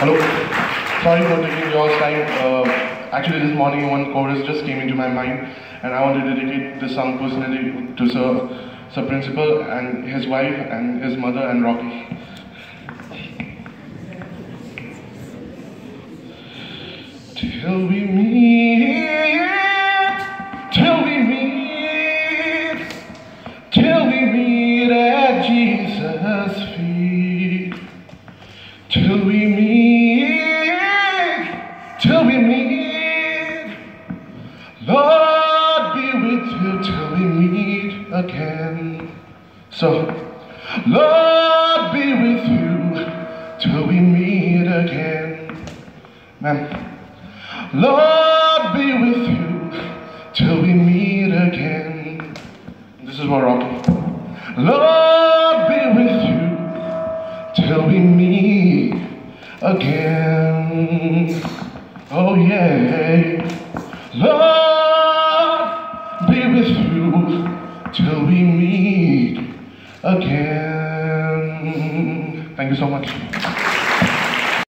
Hello. Sorry for taking your time. Uh, actually, this morning one chorus just came into my mind, and I want to dedicate this song personally to Sir, Sir Principal and his wife and his mother and Rocky. Till we meet, till we meet. Lord be with you till we meet again. So, Lord be with you till we meet again. Man. Lord be with you till we meet again. This is what Rocky. Lord be with you till we meet again. Oh yeah. Lord be with you till we meet again. Thank you so much.